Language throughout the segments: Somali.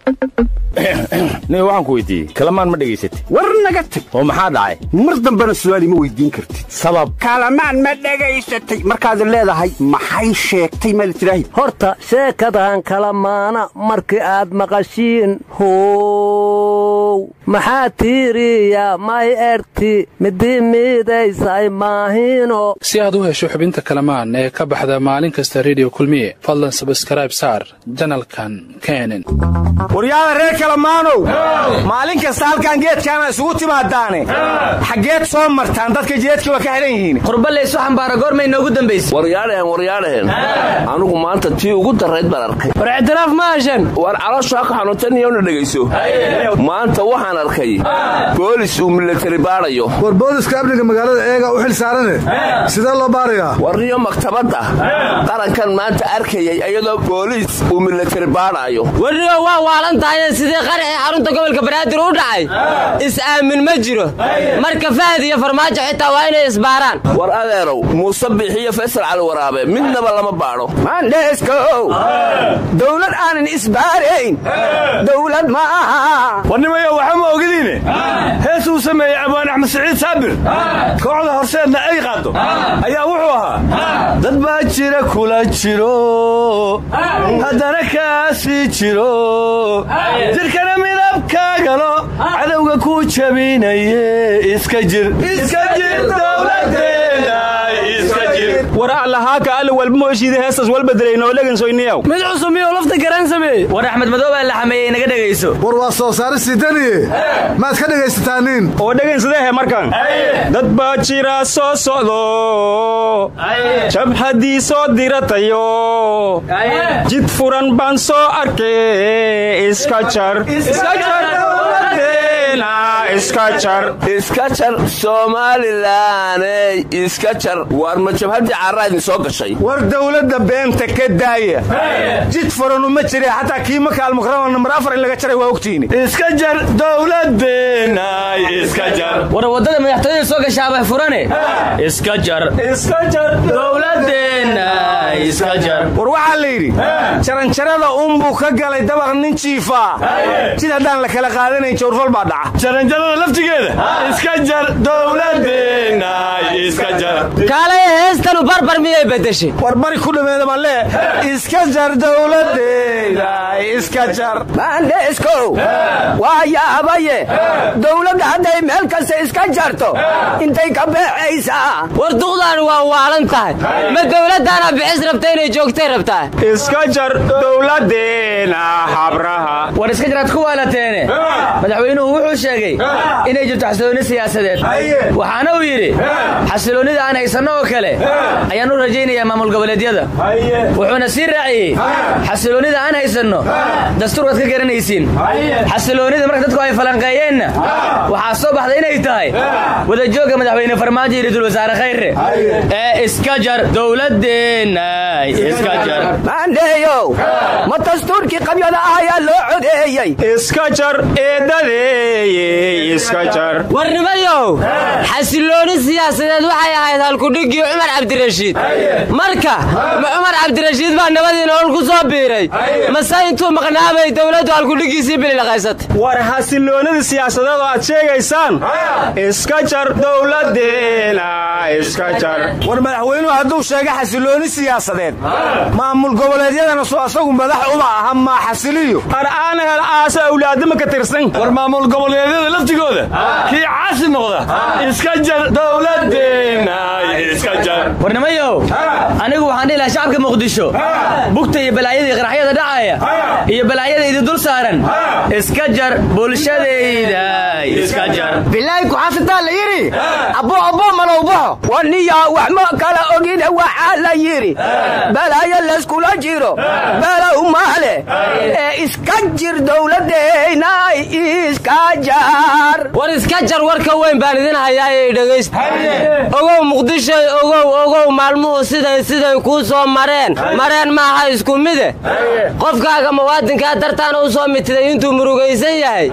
nin waxaan ku weydiiyey. Kalamaan ma dhegaysatay war naga tag. Oo maxaa dhacay? Mar dambena su'aal ima weydiin kartid. Sabab? Kalamaan ma dhegaysatay markaad leedahay maxay sheegtay maad tidhaahi horta sheekadan kala maana markii aad maqashiin. How maxaa tiiriya may erti midii miidaysay maahino. Si aad u hesho xubinta kalamaan ee ka baxda maalin kasta rediyo kulmiye fadlan sabskraib saar janalkan kenen waryaada reer kalamaanow maalin kasta halkan geedkaana isugu timaadaane xaggeed soo martaan dadka jeedkii waa ka xidhan yihiin. Qurbalaysu xambaara goormay noogu dambaysa waryaadheen waryaadheen anugu maanta tii ugu darrayd baan arkay. War ictiraaf ma heshan war calooshu ha ka xanuuntan iyowna dhegayso. Maanta waxaan arkay. Boolis uu milatari baadhayo war booliska amniga magaalada eega u xil saarane? Sidee loo baarayaa warniyo maktabadda. Qarankan maanta arkayay iyadoo booliis uu milatari baadhaayo warniyo waa waalan tahaye sidii qaraxii xarunta gobolka banaadir u dhacay? Is-aamin ma jiro. Marka fahad iyo farmaajo xitaa waa inay isbaaraan war adeerow muuse biixiyo faysal cali waraabe midnaba lama baadho maandheeskow dawlad aanan isbaarayn dawlad ma aha ma ogadiine hees uu sameeyey abwaan axmed siciid saabir. Kooxda horseedna ay qaado ayaa wuxuu ahaa dad baa jira kula jiro. Haddana kaasii jiro. Jirkana midabkaagalo cadowga ku jabinaye iska jir war allahaaka alle walba mooshiida heestas walbadelay noolegansoyniyaw mid cusub miyuu lafta garan sameeyey war axmed madow baa la xameeyey naga dhegayso war waa soo saaristii daniye maad ka dhegaysataan oo dhegaysadeehe markan dad baa jira soo socdo. Jabhadii soo diratayo jid furan baan soo arkay iska jar iska jar somalilaney iska jar waar ma jabhaddii carraa idin soo gashay. War dawladda beenta ka daaya jid furanu ma jire xataa kii maka almukrama nambar afar in laga jaray waa ogtiini iska jar dowladeenay iska jar war waddada madaxtooyada soo gashaaba furane. Iska jar iska jar iska jar war waxaa la yidhi jaranjarada unbuu ka galay dabaq nin jiifaa jid haddaan la kala qaadanayn jawrfal baa dhaca jaranjarada laftigeeda iska jar dowladeenna iska jar kaalay heestanu barbar miyay bedeshay war bari ku dhameeda ma lee iska jar dowladeenna iska jar maandheeskow waa yaabaye dawladda hadday meel kasta iska jarto intay ka beexaysaa war duqdaani waa waalan tahay ma dawladdaana bixis rabta inay joogtay rabtaa iska jar dowladeena habraha war iska jaraad ku waalateene madaxweynuhu wuxuu sheegay inay jirto xasiloonni siyaasadeed. Waxaana uu yidhi xasiloonnida aan haysanno oo kale ayaan u rajaynayaa maamul goboleedyada. Wuxuuna sii raaciyey xasiloonnida aan haysanno dastuur waad ka garanaysiin. Xasiloonnida marka dadku ay falanqeeyeenna waxaa soo baxday inay tahay. Wadajoogga madaxweyne farmaajo iyo ra'iisul wasaare khayre. Ee iska jar dowladeenna iska jar. maandheeyow ma dastuurkii qabyada ah ayaa loo codeeyey? Iska jar jar warnimayow xasilooni siyaasadeed waxay ahayd halkudhiggii cumar cabdirashiid. Marka ma cumar cabdirashiid baa nabadii nolol ku soo biiray. Mase intuu maqnaabay dowladdu halkudhiggiisii bililaqaysatay war xasiloonida siyaasadeed oo aad sheegaysaan iska jar dowladeena iska jar war madaxweynuhu hadduu sheega xasilooni siyaasadeed. Maamul goboleedyadana soo asagu madax uma aha maa xasiliyo. Ar'aana hel aasa awlaadama ka tirsan. War maamul goboleedyada laftigooda kii caasi noqda iska jar dowladeena iska jar warnimayow anigu waxaan dhihi lahaa shacabka muqdisho bugta iyo balaayadii qaraxyada dhacaya iyo balaayada idin dul saaran iska jar bulshadayda iska jar bilaahi kuxaasitaa la yidhi abbo abbo malow baxo waniyaa wax ma kala ogine waxaa la yidhi balaayo layskula jiro balow maale ee iska jir dowladdeynay iska jar war iska jar warka weyn baan idin hayaayay dhegaysta. Ogow muqdishoy ogow ogow maalmuhu siday siday kuu soo mareen. Mareen maaha isku mide. Qofkaaga muwaadinkaa dartaana u soo mitiday intuu murugaysan yahay?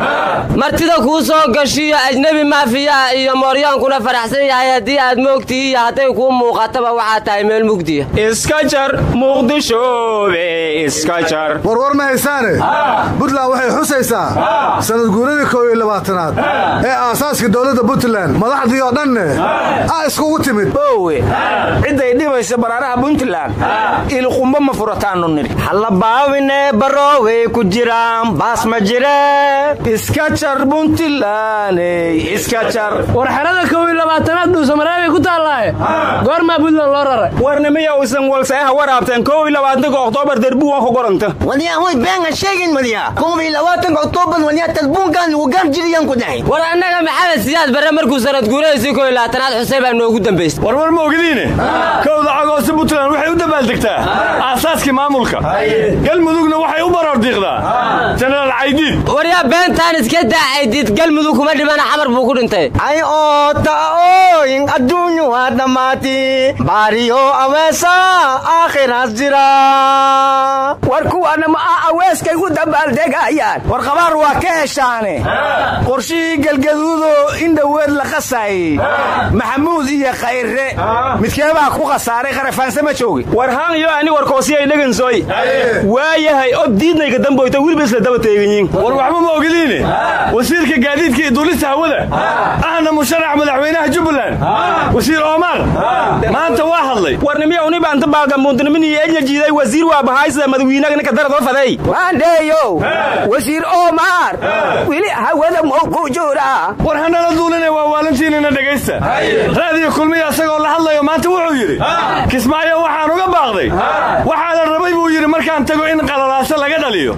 Martida kuu soo gashiyo ajnebi maafiyaha iyo mooryaankuna faraxsan yahay haddii aad moogtihi iyo hadday kuu muuqataba waxaa tahay meel mugdiya iska jar muqdishoobe iska jar. Warwar ma haysaane? Buntland waxay xusaysaa. Sanad guuradii kow iyo labaatanaad ee aasaaska dowladda puntland madaxdii oo dhanne a iskugu timid. Boowe cidday dhibaysa baraaraha puntland. Ilqumba ma furataannu nidhi. Hallabaawine barooway ku jiraan baas ma jire. Iska jar puntlandey iska jar war xerada kow iyo labaatanaad dhuusamareebay ku taallaaye goormaa puntland loo raray. Warnimiya usan walsaeha waraabteen kow iyo labaatanka oktoobar derbuwan ku goranta wadiyaa hoy beenga sheegin wadiyaa kow iyo labaatanka oktoobar wadiyaa talbuunkan gaarjiriyaan ku dhahay war annaga maxamed siyaad barre markuu sanad guuradiisii kow iyo labaatanaad xuseen baa noogu dambaystay warwar ma ogdiine kowda cagoosta puntland waxay u dabaaldegtaa aasaaskii maamulka. Galmudugna waxay u baroordiiqdaa jenaraal caydiid waryaa beentaan iska daacaydiid galmudug kuma dhimana xamar buu ku dhintay. Ay oo ta'ooyin adduunyu waa dhammaati baariyo aweesa aakhiraas jira war kuwaana ma ah aweeskay u dabaaldegayaan war qabaar waa ka heshaane. Qorshihii galgaduudoo in dhoweed la qasaayey maxamuud iyo khayre. Midkeebaa ku khasaaray kharafaanse ma joogi. War haanyo ani warkoosiyay dhegansoy waayahay od diidnayga damboyta weliba isla daba teeganyiin war waxba ma ogdiine wasiirka gaadiidka iyo duulista hawada. Ahna musharax madaxweynaha jubbaland. Wasiir omar maanta waa hadlay. Warnimiya uniba anta baalgambuuntinimin iyo ejna jiiday wasiir waa bahaay sida maandheeyow wasiir omar. Weli hawada mau ku jiraa war hanala duuline waa waalantiinina dhegaysta raadiyo kulmiya isagoo la hadlayo maanta wuxuu yidhi kismaayo waxaan uga baaqday. Waxaa la rabay buu yidhi markaan tago in qalalaaso laga dhaliyo.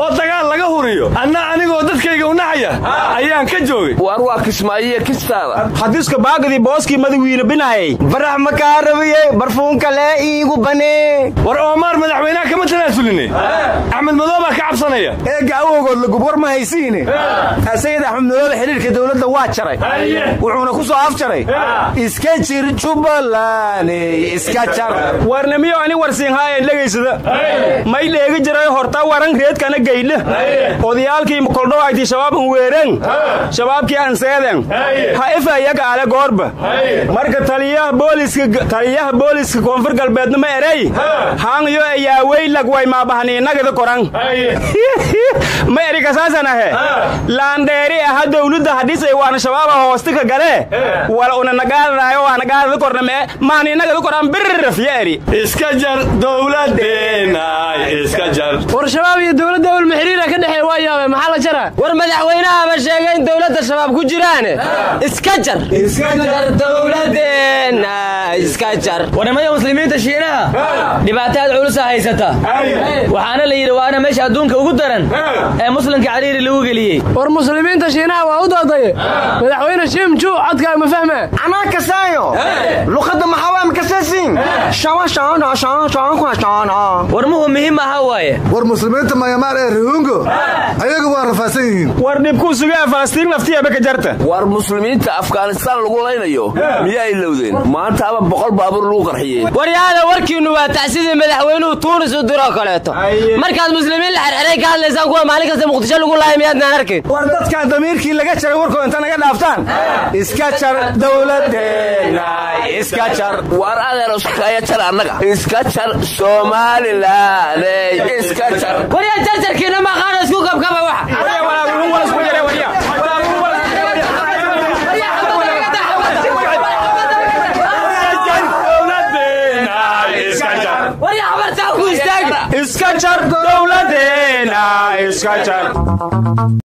Oo dagaal laga huriyo. Anna anigoo dadkayga unaxaya ayaan ka joogay. Waar waa kismaayiye kistaada xadiiska baagadii booskii madawiine binayay barax makaa rabiyey barfuunka lee iigu banee. War oomaar madaxweynaha kama tanaasulini axmed madoobaa ka cabsanaya. Eegga awowgood la gub war ma haysiine sayid axmed madoobe xidhiirka dowladda waa jaray. Wuxuuna ku soo afjaray. Iska jir jubbalaney iska jar. Warnimiyo ani warsiinhaayen dhegaysada may dheegi jiray horta waran reedkana gaydhe odayaalkii koldhowayti shabaab un weeren shabaabkii anseeden ha ifa iyaga ale goorba. Marka taliyaha booliska taliyaha booliska koonfur galbeedna ma erey haanyo ayaaweylag way maabahaniinagada koran ma erikasaasan ahe laandheeri aha dawladda hadhisay waana shabaaba hoostika gale. Wala una nagaadanayo waa nagaadada korna mee maaniinagada koran birraf ya eri iska jar dowladeena iska jar. War shabaab iyo dowladda awalma xiriira ka dhexeeya waa maxaa la jaraa war madaxweynahaaba sheegay in dowladda shabaab ku jiraane? Iska jar. Dowladeenna iska jar. Warnimada muslimiinta shiinaha? Dhibaataad culusa haysata waxaana la yidhi waana meesha adduunka ugu daran ee muslimka cariiri lagu geliyey. War muslimiinta shiinaha waa u doodaye madaxweyne shiim juu codkaaga ma fahmaa anaa kasaayo luqadda maxawaam kasasiin warmuhu muhiim aha waaye. War muslimiinta mayamaar ee rihungo ayagu waa rafaadsan yihiin. War dhibkuu sugaa falastiin naftiyaba ka jarta. War muslimiinta afghanistaan lagu laynayo miyaa ilowdeen maanta ama boqol baabuur lagu qarxiyey. Waryaada warkiinnu waa tacsidii madaxweynuhu tuunis u diroo kaleeto markaad muslimiin la xerxeray ka hadlaysaan kuwa maalin kasta muqdisho lagu laaya miyaadnaan arkayn war dadkaa damiirkii laga jaray warkoo inta naga dhaaftaan? Iska jar dowladeena iska jar. Waar adeer iskaya jar annaga. Iska jar somalilaney iska jar. Waryaa jarjarkiina maqaana habartaa ku